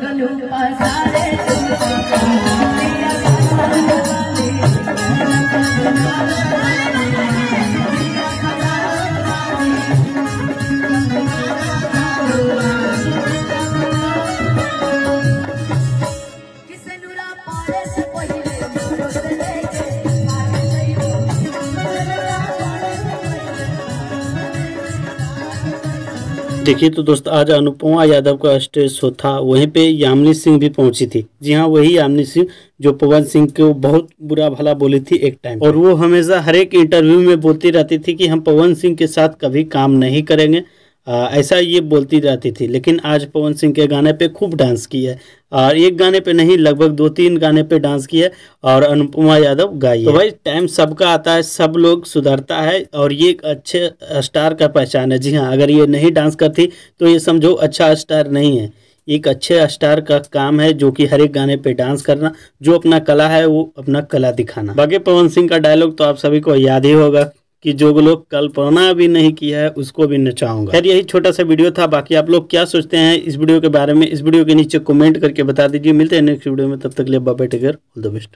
गण उपसारे तुमको पारे से कोई देखिए तो दोस्त, आज अनुपमा यादव का स्टेज शो था, वहीं पे यामिनी सिंह भी पहुँची थी। जी हाँ वही यामिनी सिंह, जो पवन सिंह को बहुत बुरा भला बोली थी एक टाइम और वो हमेशा हर एक इंटरव्यू में बोलती रहती थी कि हम पवन सिंह के साथ कभी काम नहीं करेंगे। आ, ऐसा ये बोलती रहती थी। लेकिन आज पवन सिंह के गाने पे खूब डांस की है। और एक गाने पे नहीं लगभग दो तीन गाने पे डांस किया है और अनुपमा यादव गाई तो भाई टाइम सबका आता है सब लोग सुधरता है और ये एक अच्छे स्टार का पहचान है। जी हाँ अगर ये नहीं डांस करती तो ये समझो अच्छा स्टार नहीं है। एक अच्छे स्टार का काम है जो कि हर एक गाने पे डांस करना जो अपना कला है वो अपना कला दिखाना। बाकी पवन सिंह का डायलॉग तो आप सभी को याद ही होगा। कि जो लोग कल्पना भी नहीं किया है, उसको भी नचाऊँगा। खैर, यही छोटा सा वीडियो था। बाकी आप लोग क्या सोचते हैं इस वीडियो के बारे में, इस वीडियो के नीचे कमेंट करके बता दीजिए। मिलते हैं नेक्स्ट वीडियो में। तब तक लिए बाबा take care all the best.